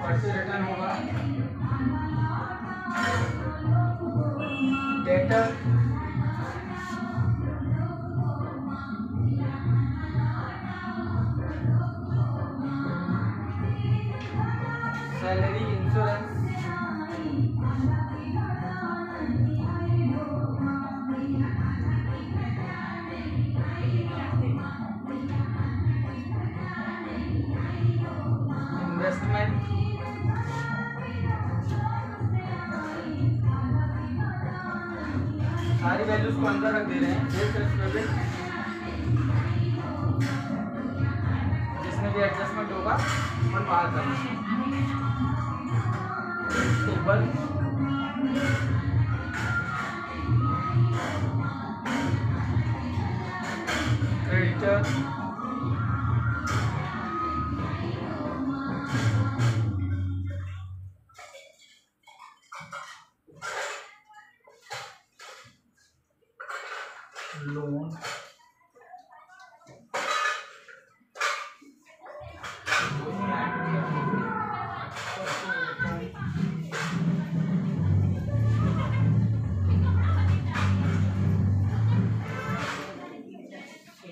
Purchase return होगा। Debtor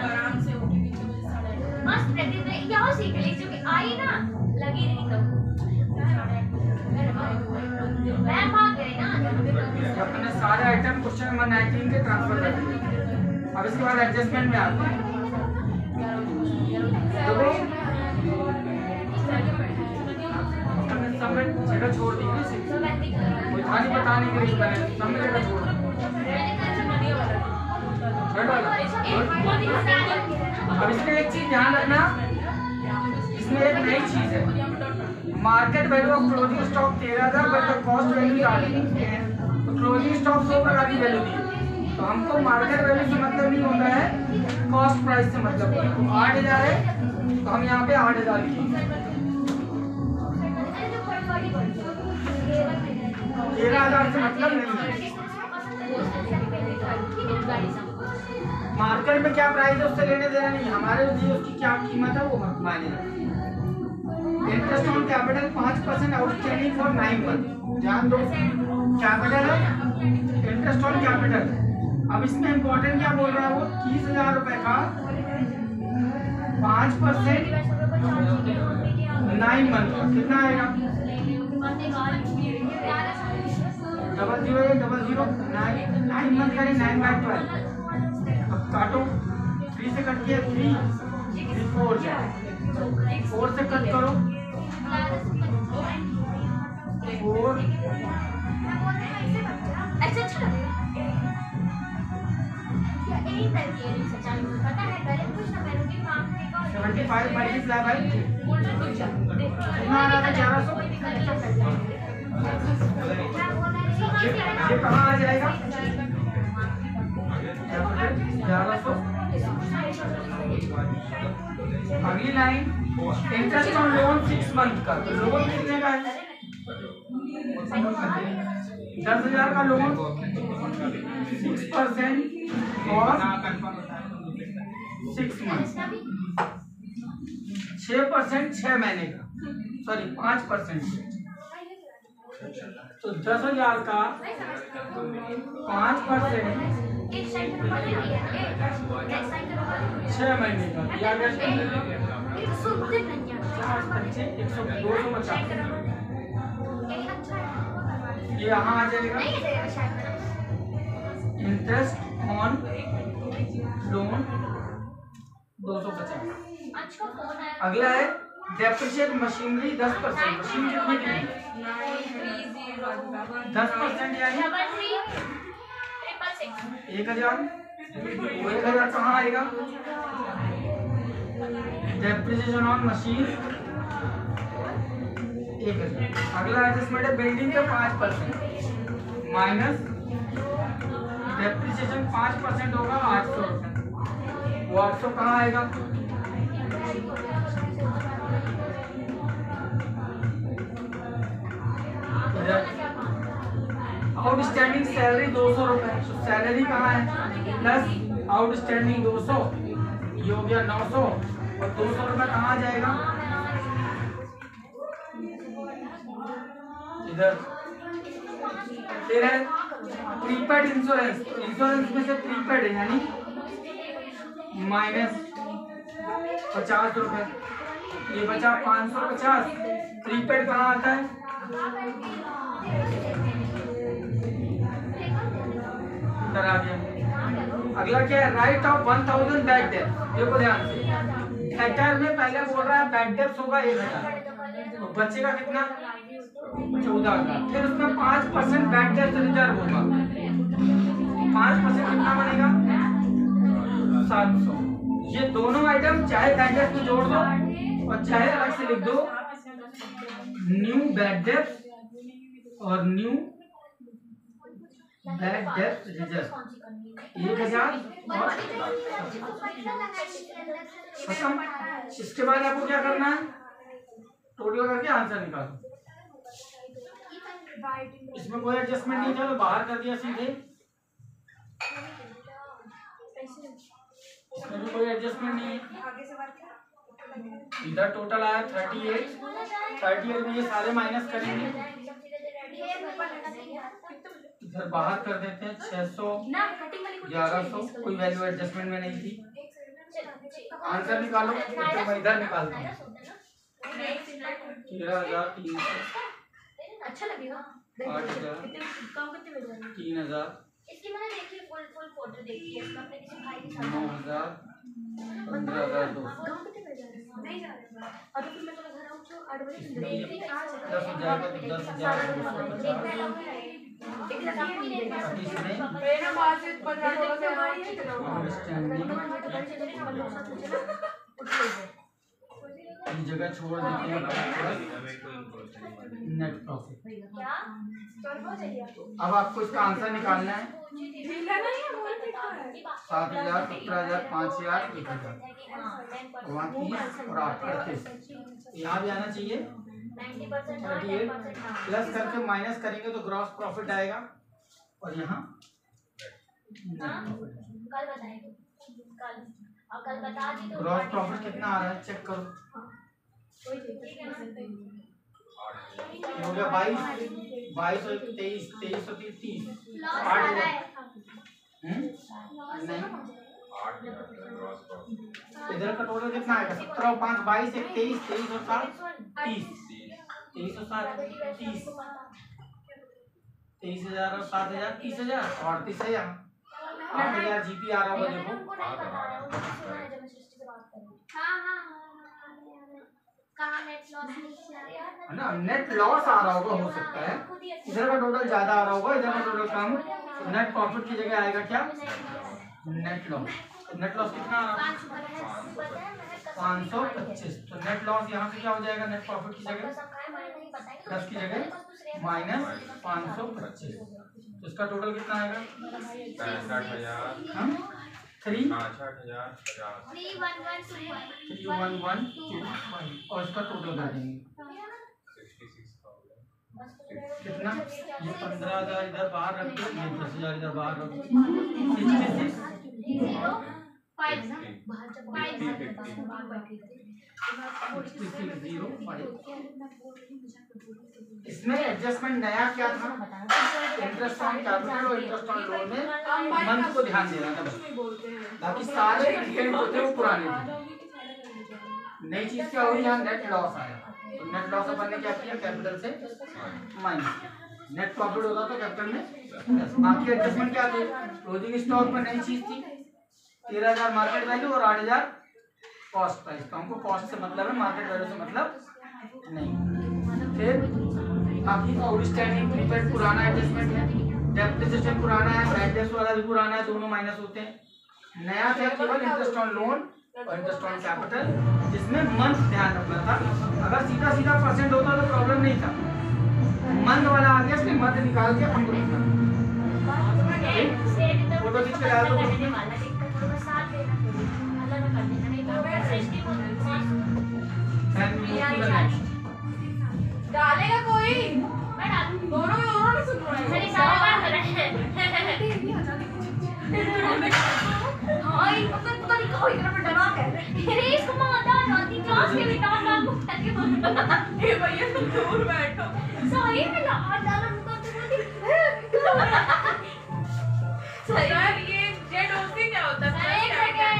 आराम से पीछे मुझे साढ़े मस्त प्रैक्टिस में यहाँ सीख ली आई ना लगी नहीं तो। मैं अपने सारे आइटम क्वेश्चन नंबर 19 के ट्रांसफ़र कर दिए अब इसके बाद एडजस्टमेंट में आते हैं। सब में जगह छोड़ दी तो कोई था नहीं बताने के लिए मैंने सब जगह छोड़ अब इसमें एक चीज़ ध्यान रखना। इसमें एक नई चीज़ है। Market value of closing stock तेरह हज़ार बट कॉस्ट वैल्यू तो क्लोजिंग स्टॉक दो प्रकार की वैल्यू दी। तो हमको मार्केट वैल्यू से मतलब नहीं होता है कॉस्ट प्राइस से मतलब आठ हज़ार है तो हम यहाँ पे आठ हज़ार लिखेंगे से मतलब नहीं मार्केट में क्या प्राइस है, उससे लेने देना नहीं। हमारे लिए उसकी क्या कीमत है, वो मायने रखती है इंटरेस्ट ऑन कैपिटल पाँच percent outstanding for nine month ध्यान दो कैपिटल है? इंटरेस्ट ऑन कैपिटल अब इसमें इम्पोर्टेंट क्या बोल रहा है वो? तीस हज़ार रुपए का पाँच परसेंट नाइन मंथ कितना आएगा? Double zero double zero nine nine month का नाइन बाय ट्वेल्व अब काटो। थ्री से कट किया थ्री थ्री फोर जाए फोर से कट करो। फोर। अच्छा अच्छा है है सेवेंटी फाइव मल्टीप्लाई बाई कितना आ रहा था ग्यारह सौ। ये कहाँ आ जाएगा? ग्यारह सौ। अगली line interest on loan six month का। तो लोन कितने का है? दस हज़ार का लोन सिक्स परसेंट और सिक्स मंथ छः परसेंट छः महीने का। सॉरी पाँच परसेंट तो दस हज़ार का पाँच परसेंट एक साइड पर बनी हुई है एक साइड पर बनी हुई छः महीने का। ये यहाँ आ जाएगा। इंटरेस्ट ऑन लोन दो सौ पचास। अगला है डेप्रिशिएट मशीनरी दस परसेंट। मशीन कितने की दस परसेंट यानी डबल थ्री ट्रिपल सिक्स एक हज़ार? एक हज़ार कहाँ आएगा? डेप्रिसिएशन ऑन मशीन एक हज़ार। अगला एडजस्टमेंट है बिल्डिंग का पाँच परसेंट माइनस डेप्रिसिएशन पाँच परसेंट होगा, आठ सौ। वो आठ सौ कहाँ आएगा? आउटस्टैंडिंग सैलरी दो सौ रुपये तो सैलरी कहाँ है? प्लस आउटस्टैंडिंग दो सौ, ये हो गया नौ सौ। और दो सौ रुपये कहाँ जाएगा? इधर। फिर है प्रीपेड इंश्योरेंस इंश्योरेंस में से प्रीपेड यानी माइनस पचास रुपये ये बचा पाँच सौ पचास। प्रीपेड कहाँ आता है? इधर आ गया। अगला क्या है? Write off one thousand back dep देखो ध्यान से। हेक्टर में पहले बोल रहा है बैक डेप्स होगा एक हज़ार। तो बचेगा कितना? चौदह हज़ार। फिर उसमें पाँच परसेंट बैक डेप्स रिज़र्व होगा। पाँच परसेंट कितना बनेगा? सात सौ। ये दोनों आइटम चाहे बैक डेप्स में जोड़ दो और चाहे अलग से लिख दो। न्यू बैक डेप्स और न्यू रिज़र्व एक हज़ार खत्म इसके बाद आपको क्या करना है? टोटल करके आंसर निकालो। इसमें कोई एडजस्टमेंट नहीं तो बाहर कर दिया सीधे। इसमें भी कोई एडजस्टमेंट नहीं है। इधर टोटल आया थर्टी एट थर्टी एट में ये सारे माइनस करेंगे। इधर बाहर कर देते हैं छह सौ ग्यारह सौ। कोई वैल्यू एडजस्टमेंट में नहीं थी। आंसर निकालो। तो मैं इधर निकालता हूँ। तेरह हज़ार तीन सौ। अच्छा लगेगा। आठ हज़ार। तीन हज़ार। इसकी मैंने देखी फुल फुल फ़ोटो देखी है इसका अपने किसी भाई के साथ। पंद्रह हज़ार दो सौ। नहीं जा रहे और फिर मैं तुम्हें घर आऊँ तो आठ बजे इसमें दस हज़ार का तो दस हज़ार सौ पचास। एक लगा भी नहीं अब इसमें आउटस्टैंडिंग ये जगह छोड़ देते हैं। नेट प्रॉफिट क्या? अब आपको इसका आंसर निकालना है। सात हज़ार सत्रह हज़ार पाँच हज़ार एक हज़ार। वहाँ तीस और आठ अड़तीस यहाँ भी आना चाहिए। 90% हाँ थर्टी एट 10% हाँ प्लस करके माइनस करेंगे तो ग्रॉस प्रॉफिट आएगा। और यहाँ? हाँ कल बताएँगे। कल। और कल बता दी तो ग्रॉस प्रॉफिट कितना आ रहा है? चेक करो। हम्म? इधर का टोटल कितना आएगा? सत्रह और पाँच, बाईस, एक, तेईस तेईस और सात, तीस। तेईस और सात, तीस। तेईस हज़ार और सात हज़ार, तीस हज़ार अड़तीस हज़ार। आठ हज़ार जीपी आ रहा होगा, देखो। है है, हूँ। है ना नेट लॉस आ रहा होगा हो सकता है। इधर का टोटल ज़्यादा आ रहा होगा इधर का टोटल कम। नेट प्रॉफिट की जगह आएगा क्या? नेट लॉस नेट लॉस कितना आ रहा पाँच सौ पच्चीस। तो नेट लॉस यहाँ से क्या हो जाएगा? नेट प्रॉफिट की जगह? दस की जगह? माइनस पाँच सौ पच्चीस। तो इसका टोटल कितना आएगा? पैंसठ हज़ार। हम three three one one two one और इसका टोटल कर देंगे। कितना? ये पंद्रह हज़ार इधर बाहर रख दो। ये दस हज़ार इधर बाहर रख दो। इसमें एडजस्टमेंट नया क्या था। इंटरेस्ट ऑन कैपिटल और इंटरेस्ट ऑन लोन में मंथ को ध्यान देना था बाकी सारे कंटेंट जो थे वो पुराने थे। नई चीज़ क्या हुई? यहाँ नेट लॉस आया। तो नेट लॉस अपन ने क्या किया? कैपिटल से माइनस नेट प्रॉफिट होता तो कैपिटल में बाकी एडजस्टमेंट क्या थे? क्लोजिंग स्टॉक में नई चीज़ थी। तेरह हज़ार मार्केट वैल्यू और आठ हज़ार कॉस्ट प्राइस तो हमको कॉस्ट से मतलब है मार्केट वैल्यू से मतलब नहीं। फिर बाकी आउटस्टैंडिंग प्रीपेड पुराना एडजस्टमेंट है डेप्रिसिएशन पुराना है बैड डेट्स वाला भी पुराना है दोनों माइनस होते हैं। नया था केवल इंटरेस्ट ऑन लोन और इंटरेस्ट ऑन कैपिटल जिसमें मंथ ध्यान रखना था। अगर सीधा सीधा परसेंट होता तो प्रॉब्लम नहीं था। मंथ वाला आ गया इसमें मंथ निकाल के को लिखना फ़ोटो खींच के डाल दो। ग्रुप में Then we move to the next. डालेगा कोई? दोनों में दोनों ने सुन रहे हैं? ए भैया तुम दूर बैठो सही में ना डालना मुझको तो नहीं सर ये जेड ओसी क्या होता है? क्या?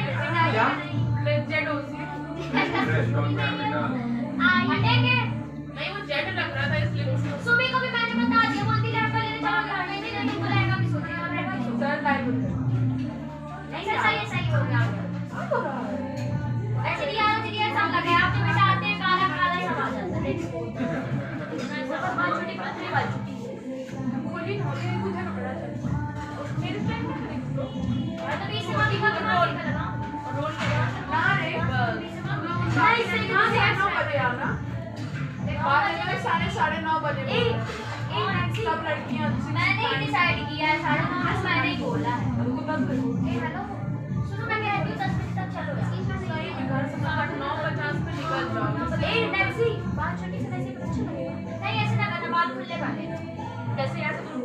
Z OC interest on capital नहीं वो जेड लग रहा था इसलिए सुबह को भी मैंने बता दिया बोलती लैपटॉप लेने चलो घर में नहीं नहीं बुलाएगा भी सोच रहा है सर टाइप नहीं सर सही सही हो गया। ऐसे नहीं आना सब लगे आप जो बेटा आते हैं काला काला सब आ जाता है। सब पाँच छोटी पतली वाली बोली ना ये मुझे पकड़ा मेरे फ्रेंड ने करेक्ट और तो बीच में भी का रोल करना बजे आना बाद में साढ़े साढ़े नौ बजे सब लड़कियाँ मैंने डिसाइड किया है साढ़े नौ बजे मैंने ही बोला है। उनको बस हेलो सुनो मैं कह रही हूँ दस बजे तक चलो। सही में घर से आठ नौ पचास पे निकल जाओ। ए टैक्सी बात छोटी से वैसे अच्छा लगेगा नहीं ऐसे ना करना बात खुले कर कैसे ऐसे तो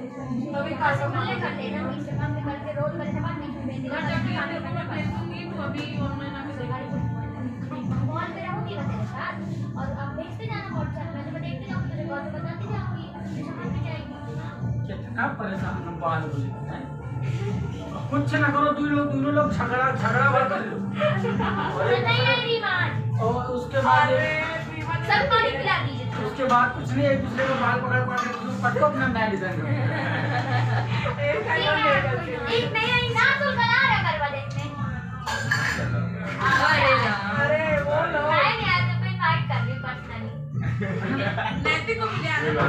खासा खासा खुले कर लेना में करके रोल करके बाद बीच में भेज घर जब आने को मैं भेज दूँगी तो अभी ऑनलाइन साथ और आप भेजते जाना व्हाट्सएप में। तो मैं देखते जाऊँगी को और बताती जाऊँगी समझ में जाएगी। कितना परेशान हम बाल लेकर हैं? कुछ ना करो दो लोग दोनों लोग झगड़ा झगड़ा बंद कर। लो और उसके बाद सब पानी पिला दीजिए। उसके बाद कुछ नहीं एक दूसरे को बाल पकड़ पकड़ के दूसरे पटको अपना नया डिज़ाइन करो एक नहीं। आई ना तो कल रहा करवा देखने अरे वो लो। नैतिक को भी तो आएगा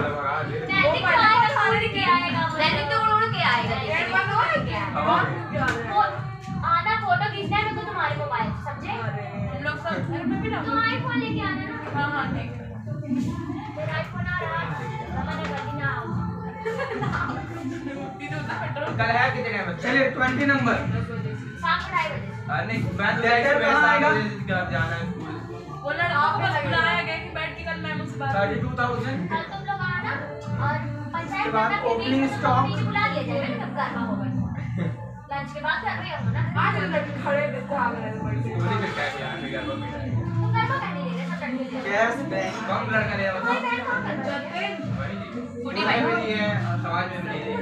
के आएगा नैतिक तो उड़ के आएगा। वो आना फ़ोटो खींचना है मेरे को तुम्हारे मोबाइल समझे हम लोग सब घर में भी ना तुम आईफोन लेके आना ना हाँ हाँ ठीक है आईफोन आ रहा है मैंने कर दी ना आओ कल है कितने बजे चलिए ट्वेंटी नंबर शाम को ढाई बजे हाँ, नहीं मैं तो लेटर कहाँ जाना है स्कूल लड़का को बुलाया गया कि थर्टी टू थाउज़ेंड कल तुम लोग आना और पंचायत उसके बाद करना, फिर opening बीच में stock। बीच में बुला लिया जाएगा ना जब गरमा होगा। लंच के बाद घर में हम ना। आज तक खड़े थे तो आ गए बड़ी बोली फिर क्या किया में बैठा तुम करने ले रहे सब लड़के कैश बैंक कम लड़का ले बताओ। बुढ़ी भाई। नहीं है समाज में नहीं है।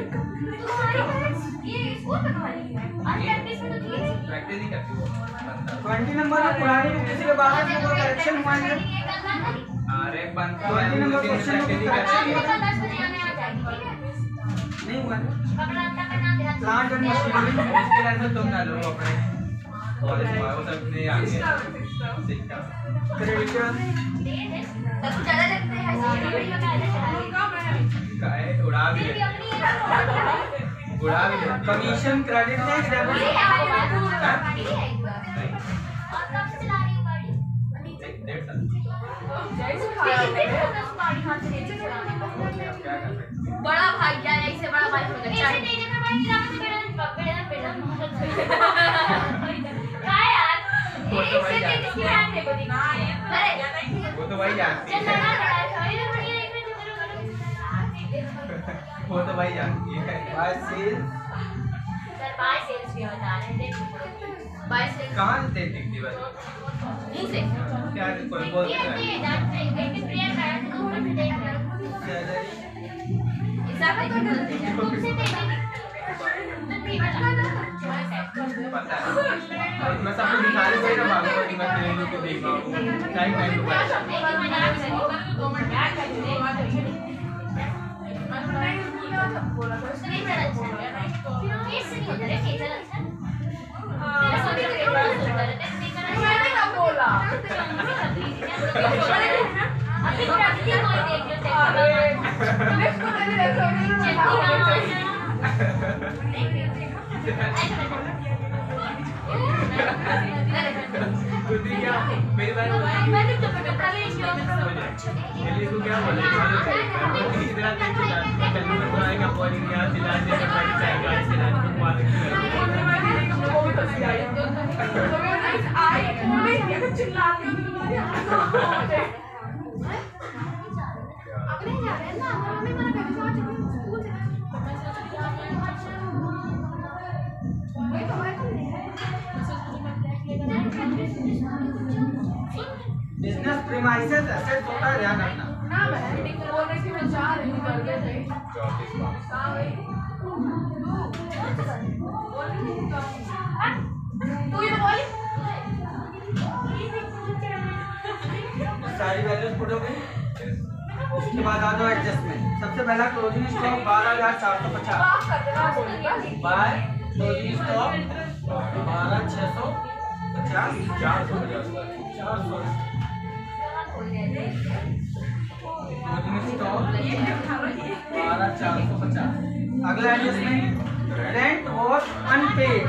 ये स्कूल में तुम्हारी है? और प्रैक्टिस में तो थी। ही। प्रैक्टिस ही करती हो बंदा ट्वेंटी नंबर में पुरानी बुक किसी के बाद करेक्शन हुआ है। अरे नंबर क्वेश्चन नहीं हुआ प्लांट एंड मशीनरी इसके तुम डालो अपने। वो सब नहीं तब ज़्यादा लगते हैं उड़ा भी उड़ा भी कमीशन क्रेडिट है है। और रही डेढ़ साल। कर बड़ा भाई है? इससे बड़ा भाई होगा ऐसे तेज में बाइक चलाने से बेड़ा बेड़ा बेड़ा काय यार? वो तो इससे भाई तेज इसकी हैंड देखो। अरे वो तो वही जानती चल लड़ा है लड़ा है इधर बढ़िया एक मिनट मेरे को वो तो वही जानती है। By sale sir by sales भी बता रहे हैं देखो। कहाँ से तेज दिखती बस क्या कोई बोल ये ये है? पता है। मैं सबको दिखा रही कोई ना भागो कि मैं तेरे को देख रहा हूँ। टाइम टाइम को बैठ मैंने क्या बोला अरे लिफ्ट को तेरे जैसे कुछ नहीं क्या मेरी बात मेरे को क्या बोले इतना तेज चला कल में तो आएगा बॉलिंग यहाँ चिल्ला दे तो बैठ जाएगा चिल्ला दे तो बोले चिल्लाती हूँ बिज़नेस प्रीमाइसेस एसेट होता है ध्यान रखना। ना मैं बोल रही थी मैं जा रही हूँ कर दे थे चौबीस पाँच हाँ भाई। तू सारी वैल्यूज़ पुट हो गई। उसके बाद आ जाओ एडजस्टमेंट सबसे पहला क्लोजिंग स्टॉक बारह हज़ार चार सौ पचास। बाय क्लोजिंग स्टॉक बारह छः सौ पचास। चार सौ चार सौ। क्लोजिंग स्टॉक बारह चार सौ पचास। अगला एडजस्टमेंट रेंट और अनपेड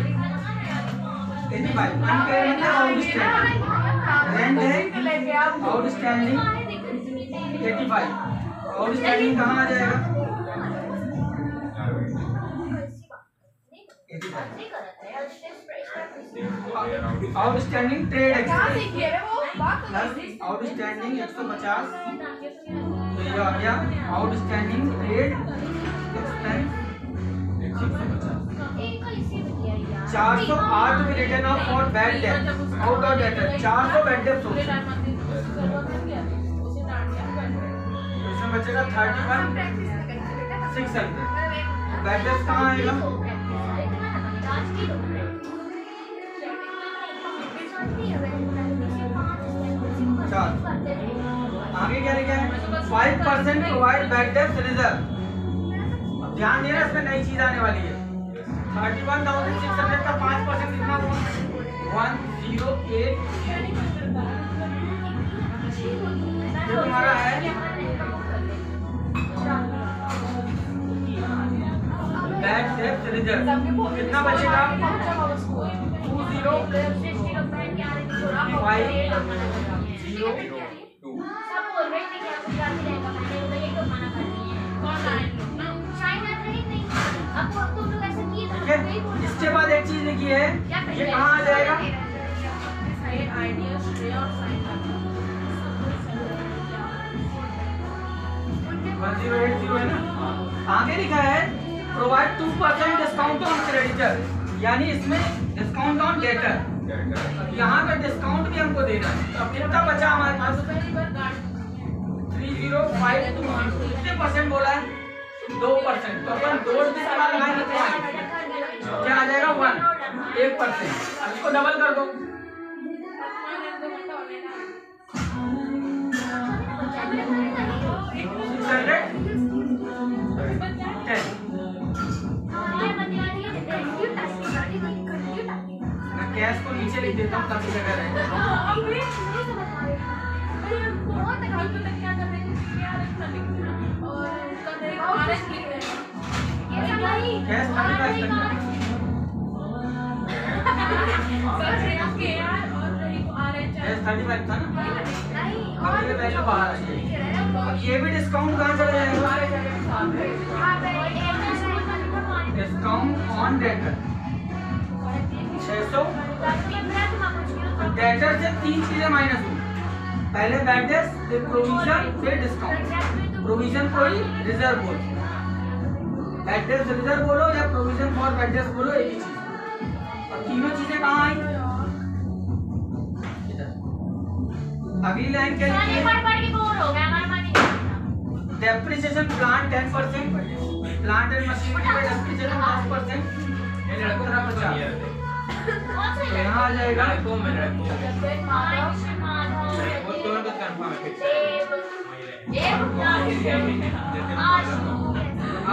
अनपेड मतलब आउटस्टैंडिंग कहाँ आ जाएगा? आउटस्टैंडिंग ट्रेड आउटस्टैंडिंग एक सौ पचास. तो ये आ गया. आउटस्टैंडिंग ट्रेड एक्सपेंस चार सौ आठ में written off for bad debt out of debtor चार सौ बैड डेट इसमें बचेगा thirty one six hundred bad debt कहाँ आएगा? आगे क्या लिखा है? Five percent provide bad debt reserve ध्यान देना, इसमें नई चीज़ आने वाली है। Thirty one thousand six hundred का पाँच परसेंट कितना वन ज़ीरो एट तुम्हारा है। कितना बचेगा टू ज़ीरो फाइव ज़ीरो इसके बाद एक चीज़ लिखी है। ये कहाँ आ जाएगा? आगे लिखा है provide two percent discount on creditor यानी इसमें डिस्काउंट ऑन डेटर यहाँ पे डिस्काउंट भी हमको देना है। तो अब कितना बचा हमारे पास? थ्री ज़ीरो फाइव टू कितने परसेंट बोला है? दो परसेंट तो अपन दो लगाएँगे तो। क्या आ जाएगा वन? एक परसेंट। अब इसको डबल कर दो। कैश को नीचे लिख देता हूँ ताकि जगह रहे कैश ये भी डिस्काउंट कहाँ चला जाएगा डिस्काउंट ऑन डेटर छः सौ डेटर से तीन चीज़ें माइनस हुई पहले बैडेस फिर प्रोविज़न फिर डिस्काउंट प्रोविज़न को ही रिज़र्व बोलो बैडेस रिज़र्व बोलो या प्रोविज़न फॉर बैडेस बोलो एक ही चीज़ और तीनों चीज़ें कहाँ आई? अगली लाइन क्या है? Depreciation plant ten percent plant and machinery पे डेप्रिसिएशन दस परसेंट। तो यहाँ आ जाएगा। दोनों का कंफर्म है है।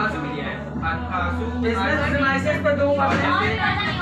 आसू मिलिया है? आसू बिज़नेस प्रीमाइसेस पे दो percent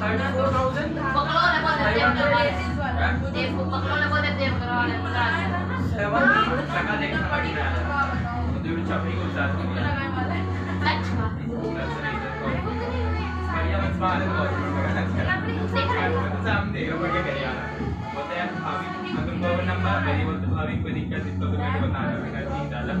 Sana 2,000 na. Baklona po na dem na may. Dem po baklona po na dem pero ano wala. 7 saka next na pati na. Hindi mo chapay ko sa atin. Touch ba? Kaya mas mahal ko. Sam deo pa kaya kaya. Bote yan habi. Ang gawin ng mga pwede mo ito habi pwede kasi ito tumingin ko na namin na hindi dalang.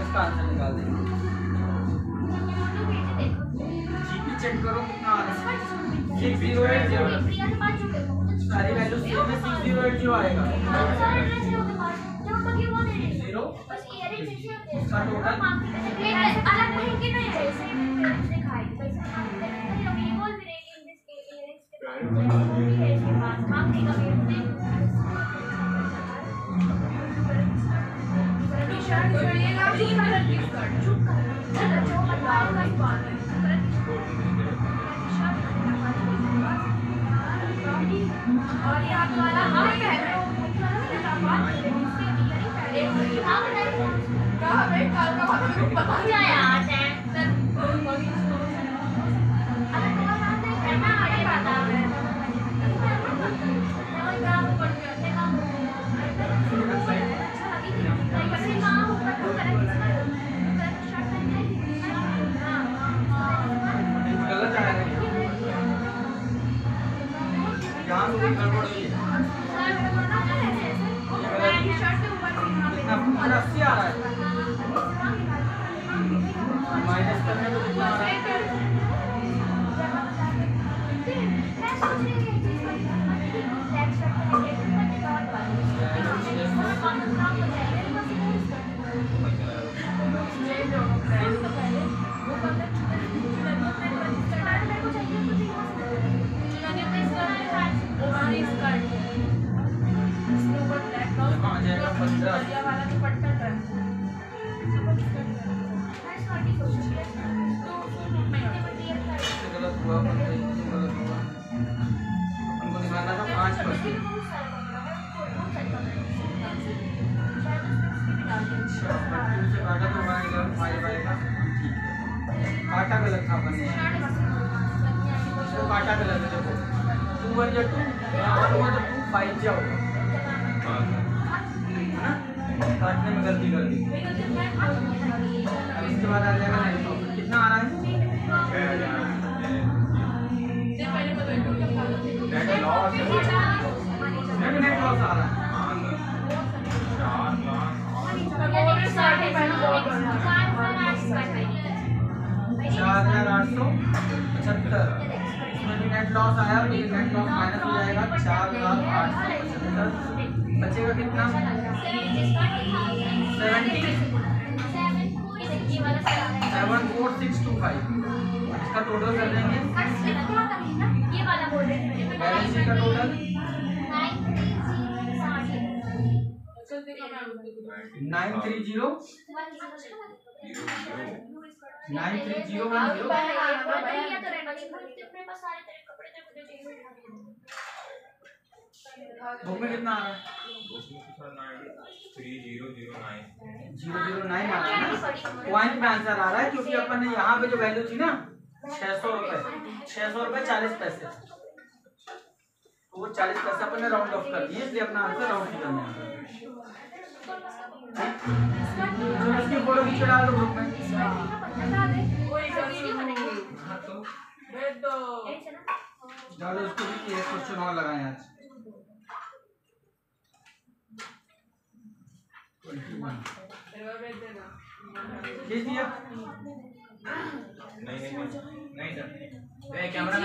इसका answer निकाल देंगे GP check करो कितना आ रहा है। Six zero eight zero सारी value same है सिक्स ज़ीरो एट ज़ीरो आएगा? काटा तो हमारा इलेवन फाइव आएगा ठीक है। काटा गलत था अपन टोटल कर देंगे ये वाला बोल रहे हैं बैलेंस का टोटल चल देखो मैं आपको nine three zero nine three zero one zero book में कितना आ रहा है zero zero nine zero zero nine आ रहा है ना पॉइंट में आंसर आ रहा है क्योंकि अपन ने यहाँ पे जो वैल्यू थी ना छह सौ रुपए, छह सौ रुपए चालीस पैसे। तो वो चालीस पैसे अपन राउंड ऑफ़ कर दिए, इसलिए अपना आंसर राउंड ही करना है फ़ोटो खींच डाल दो ग्रुप में डालो उसको भी एक क्वेश्चन और लगाए आज। खींच दिया? नहीं नहीं नहीं नहीं सर कैमरा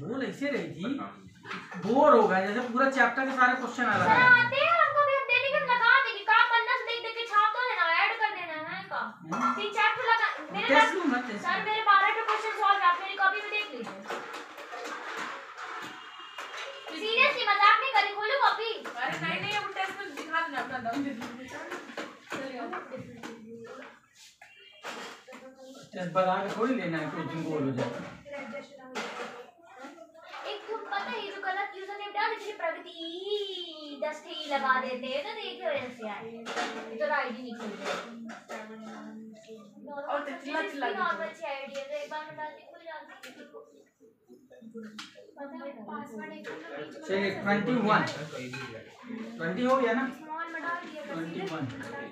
बोल ऐसे रही थी बोर हो गया जैसे पूरा चैप्टर के सारे क्वेश्चन आ रहा है आते हैं हमको भी हम डेली का लगा देंगे का पन्ना से देख देख के छाप दो देना ऐड कर देना है का तीन तो लगा मेरे टेस्ट सर मेरे बारह के क्वेश्चन सीरियसली मज़ाक नहीं करी खोलो कॉपी। अरे नहीं नहीं टेस्ट में दिखा देना अपना दम। दे टेस्ट बना के थोड़ी लेना है कुछ गोल हो जाए एक तुम पता है ये जो गलत यूज़र नेम डाल देते प्रगति दस ठी लगा देते हैं तो देख वजह से यार। ये तो आईडी निकल गई। और तो चिल्ला चिल्ला के नॉर्मल सी आईडी है तो एक बार में डाल दी खुल जाती है। ट्वेंटी वन ट्वेंटी हो गया ना? स्मॉल में डाल दिया ट्वेंटी वन है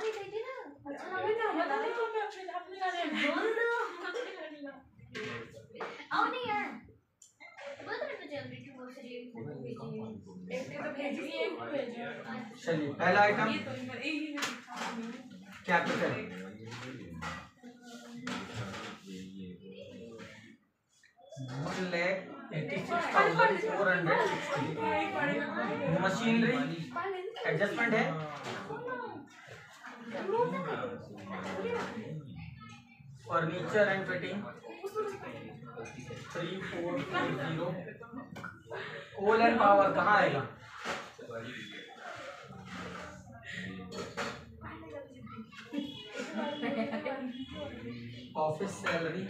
ये देखिए ना अच्छा लग। ना है बता दो मैं अपने अपने जाने बोल दो। आओ नहीं यार तो हूँ तो चलिए पहला आइटम तो हूँ capital one lakh eighty-six thousand four hundred sixty. Machinery adjustment है furniture and fitting and power कहाँ आएगा? Office salary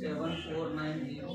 seven four nine zero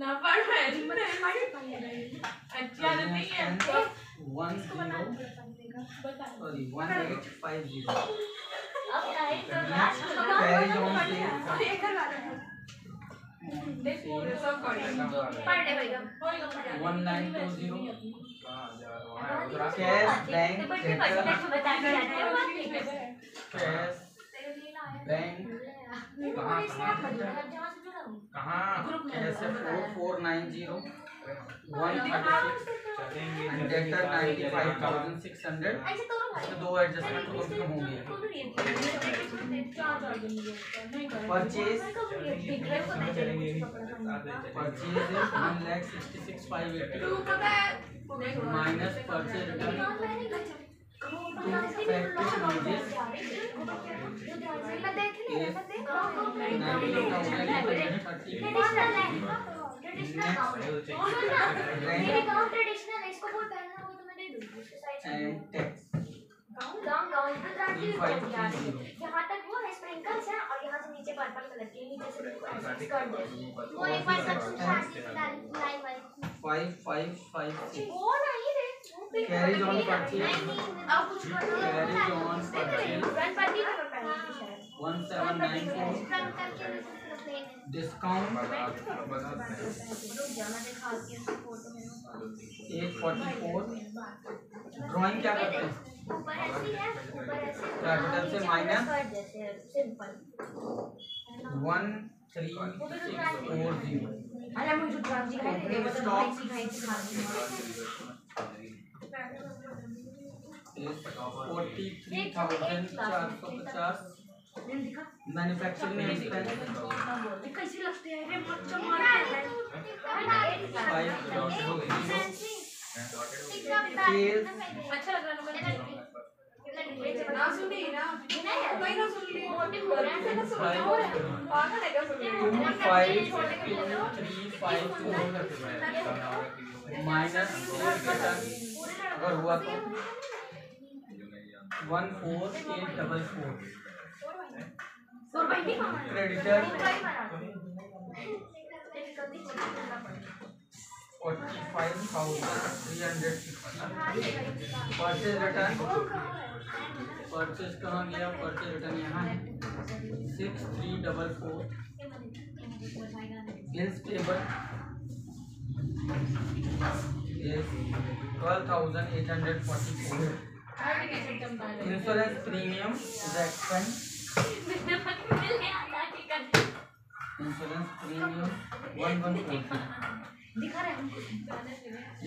ना पढ़ पढ़ अच्छी आदत नहीं है zero sorry one eight five zero. अब टाइप कर रहा Carry on sales. और ये करवा रहा zero. कैश Cash bank हैं हूँ तो तो दो एडजस्टमेंट तो कम होंगे purchase purchase one lakh sixty six five eighty two है माइनस परचेज रिटर्न यहाँ तक वो है स्प्रिंकल्स है और यहाँ से नीचे पर्पल कलर के नीचे से वो एक बार सब line one five five five six वो नहीं रे करो डिस्काउंट जाना दिखा के उसकी फ़ोटो में एट फोर्टी फोर ड्राइंग क्या करते हैं ऊपर ऐसी है ऊपर ऐसे कैपिटल से माइनस जैसे simple one three four zero अरे है मतलब थाउज़ेंड चार सौ पचास मैन्युफैक्चरिंग हैं अच्छा है है हो है हो है अगर हुआ तो। One four eight double four. Creditor forty five thousand three hundred purchase return purchase कहाँ गया? परचेज रिटर्न यहाँ six three double four bills payable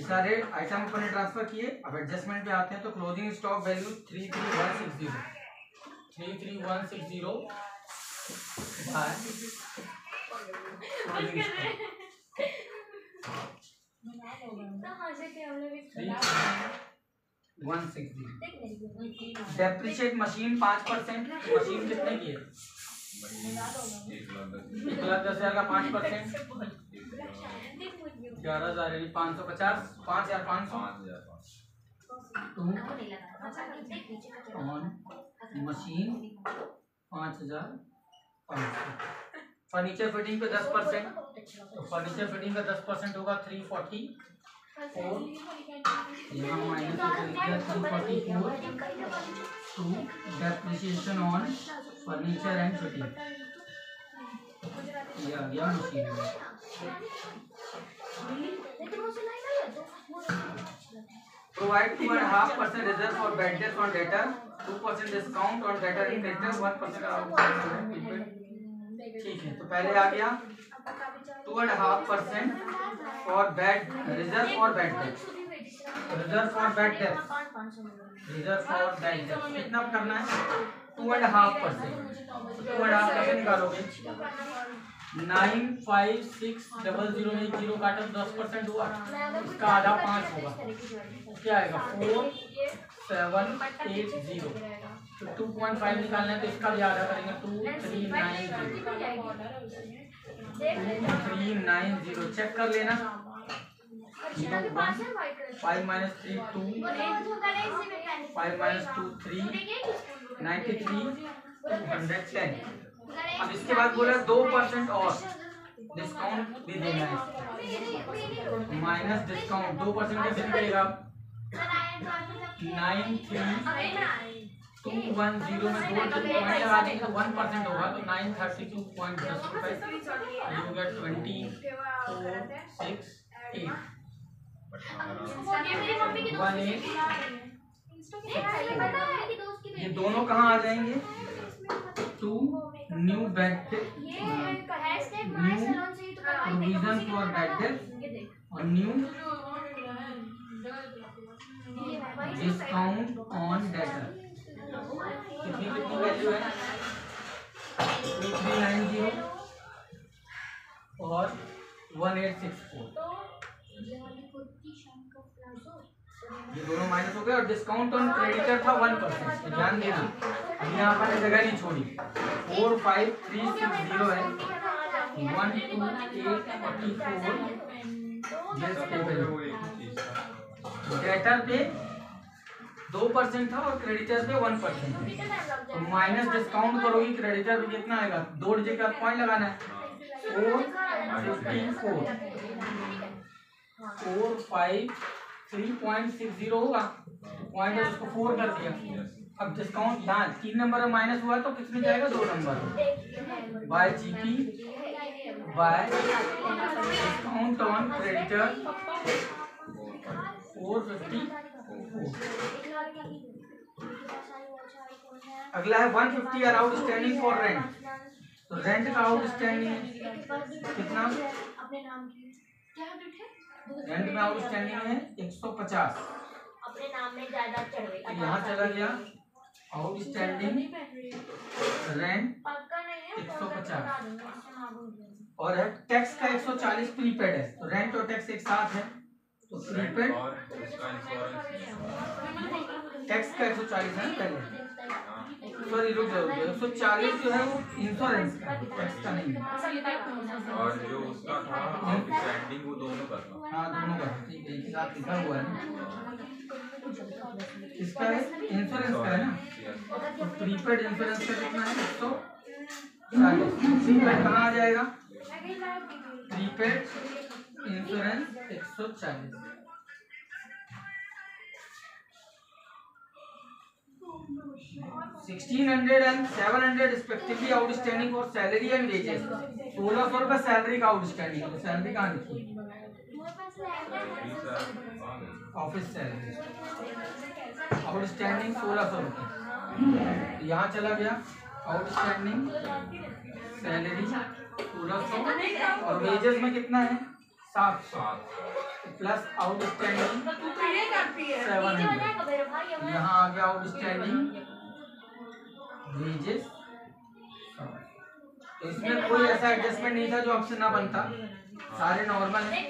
सारे आइटम अपन ट्रांसफ़र किए, अब एडजस्टमेंट पे आते हैं तो closing stock value three three one six zero three three one six zero three one six zero देख रही डेप्रिशिएट मशीन पाँच परसेंट मशीन कितने की है? एक लाख दस हज़ार का पाँच परसेंट ग्यारह हज़ार यानी पाँच सौ पचास। पाँच हज़ार पाँच सौ। लगा। अच्छा मशीन पाँच हज़ार पाँच सौ। फर्नीचर फिटिंग पे दस परसेंट तो फर्नीचर फिटिंग का दस परसेंट होगा थ्री फोर्टी फोर यहाँ minus two depreciation on furniture and fitting ये आ गया मशीन तो Provide two and a half percent reserve for bad debts on debtor, two percent discount on debtor in creditors, one percent on ठीक है तो पहले आ गया two and half percent for bad reserve for bad debt reserve for bad debt reserve for bad debt कितना करना है? Two and half percent two and half कैसे निकालोगे। Nine five six double zero एक ज़ीरो काटो दस percent हुआ। इसका आधा पाँच होगा। क्या आएगा? Four seven eight zero two point five निकालना है तो इसका भी आधा करेंगे। Two three nine zero three nine zero check कर लेना। Five minus three two five minus two three ninety three hundred ten अब इसके बाद बोला दो परसेंट और। डिस्काउंट भी देना है माइनस डिस्काउंट दो परसेंट कैसे मिलेगा nine three two one zero में दो पॉइंट लगा देंगे वन परसेंट होगा तो नाइन थर्टी टू पॉइंट दस रुपए you get twenty four six eight one eight ये दोनों कहाँ आ जाएँगे? Two new provision for bad और new discount on debtor two three nine zero और वन एट सिक्स फोर ये दोनों माइनस हो गए और डिस्काउंट ऑन क्रेडिटर था वन परसेंट तो ध्यान देना। अभी यहाँ पर जगह नहीं छोड़ी। Four five three six zero है। One two eight four debtor पे दो परसेंट था और क्रेडिटर पे वन परसेंट तो माइनस डिस्काउंट करोगी क्रेडिटर पे कितना आएगा? दो डिजिट का पॉइंट लगाना है। Four fifty four four five three point six zero होगा। पॉइंट उसको फोर कर दिया। अब डिस्काउंट यहाँ तीन नंबर में माइनस हुआ तो किसमें जाएगा? दो number by GP by discount on creditor four fifty अगला है one fifty are outstanding for rent तो रेंट का आउटस्टैंडिंग कितना? रेंट में आउटस्टैंडिंग है एक सौ पचास। अपने नाम में ज़्यादा चढ़ गई तो यहाँ चला गया। आउटस्टैंडिंग रेंट एक सौ पचास। और टैक्स का 140 प्रीपेड है। तो रेंट और टैक्स एक साथ है। तो प्रीपेड टैक्स का 140 है पहले? सॉरी रुक जाओ एक सौ चालीस जो है वो इंश्योरेंस का टैक्स का नहीं और जो उसका था आउटस्टैंडिंग वो दोनों का था। हाँ दोनों का ठीक है एक साथ लिखा हुआ है। इसका है इंश्योरेंस का है ना? तो प्रीपेड इंश्योरेंस का कितना है? एक सौ चालीस। प्रीपेड कहाँ आ जाएगा? प्रीपेड इंश्योरेंस एक सौ चालीस sixteen hundred and seven hundred respectively outstanding for salary and wages सोलह सौ रुपये सैलरी का आउटस्टैंडिंग सैलरी कहाँ लिखी? ऑफ़िस सैलरी आउटस्टैंडिंग सोलह सौ रुपये यहाँ चला गया. आउटस्टैंडिंग सैलरी सोलह सौ और वेजेस में कितना है? सात सौ सात प्लस आउटस्टैंडिंग सेवन हंड्रेड यहाँ आ गया आउटस्टैंडिंग वेजेस तो इसमें कोई ऐसा एडजस्टमेंट नहीं था जो आपसे ना बनता। सारे नॉर्मल हैं।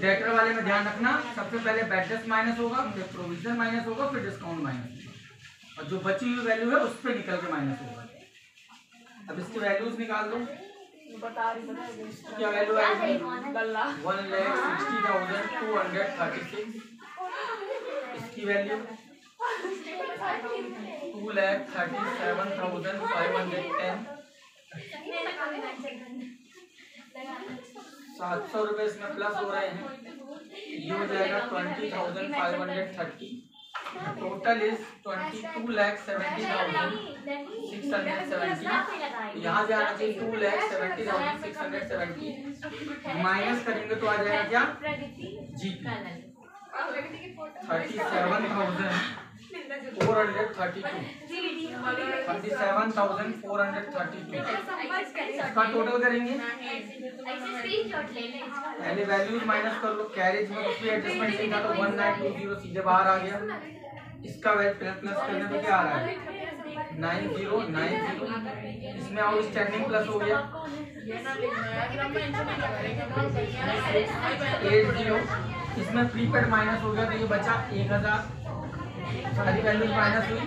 डेटर वाले में ध्यान रखना सबसे पहले बैडनेस माइनस होगा फिर प्रोविज़न माइनस होगा फिर डिस्काउंट माइनस होगा। और जो बची हुई वैल्यू है उस पर निकल के माइनस होगा। अब इसकी वैल्यूज़ निकाल दो। क्या वैल्यू क्या सही आएगी one lakh sixty thousand two hundred thirty six इसकी value two lakh thirty seven thousand five hundred ten सात सौ रुपये इसमें प्लस हो रहे हैं। ये हो जाएगा twenty thousand five hundred thirty total is twenty two lakh seventy thousand six hundred seventy यहाँ से आना चाहिए two lakh seventy thousand six hundred seventy minus करेंगे तो आ जाएगा क्या? जी thirty seven thousand four hundred thirty two thirty seven thousand four hundred thirty two इसका टोटल करेंगे? पहले वैल्यूज़ माइनस कर लो कैरेज में कुछ भी एडजस्टमेंट नहीं था तो वन नाइन टू ज़ीरो सीधे बाहर आ गया। इसका वैल्यू प्लस प्लस करने पे क्या आ रहा है? Nine zero nine zero. इसमें आउटस्टैंडिंग प्लस हो गया। Eight zero. इसमें प्रीपेड माइनस हो गया तो ये बचा एक हज़ार। सारी वैल्यूज़ माइनस हुई।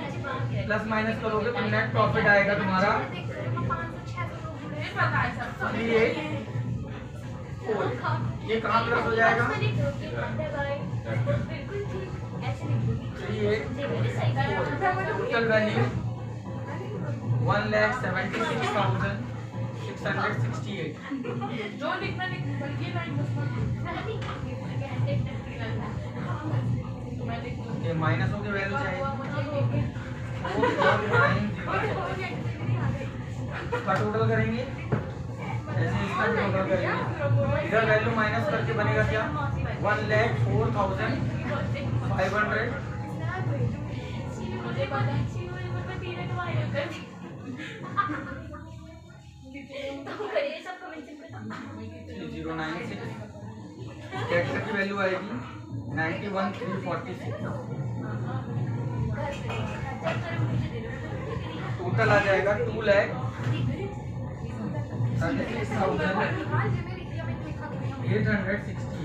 प्लस माइनस करोगे तो नेट प्रॉफिट आएगा तुम्हारा। ये पता है सबको थ्री एट फोर ये कहाँ प्लस हो जाएगा? Total value one lakh seventy six thousand six hundred sixty eight जो लिखना लिख ये माइनस हो के वैल्यू चाहिए। गया टोटल करेंगे? ऐसे इसका टोटल करेंगे। इधर वैल्यू माइनस करके बनेगा क्या? One lakh four thousand five hundred मुझे ज़ीरो नाइन सिक्स कैरेक्टर की वैल्यू आएगी ninety one three forty six total आ जाएगा two lakh eight hundred sixty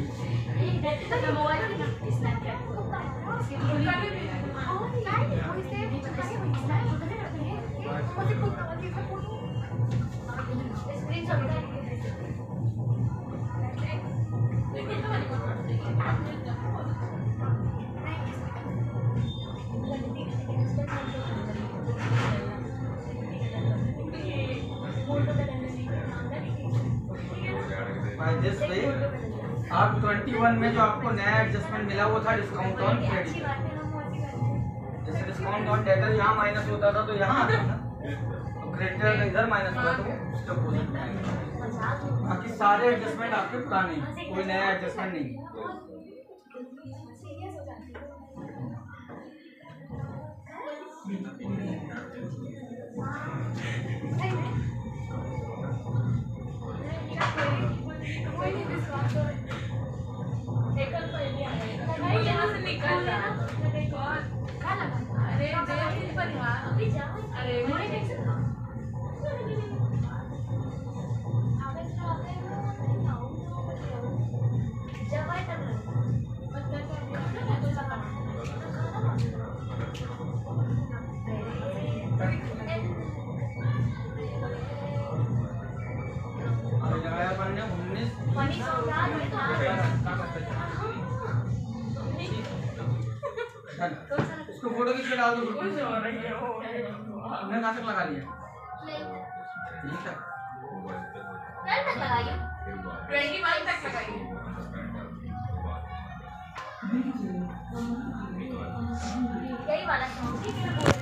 वे आप 21 में जो आपको नया एडजस्टमेंट मिला वो था डिस्काउंट ऑन क्रेडिट जैसे डिस्काउंट ऑन डेटर यहाँ माइनस होता था तो यहाँ आता था तो क्रेडिटर इधर माइनस हुआ तो उसके अपोजिट में आएगा। बाकी सारे एडजस्टमेंट आपके पुराने कोई नया एडजस्टमेंट नहीं है। 你玩，你，哎，我跟你。फ़ोटो खींच के डाल दो ग्रुप में। हमने कहाँ तक लगा लिया ठीक है ट्वेंटी वन तक लगाइए यही वाला सॉन्ग ठीक है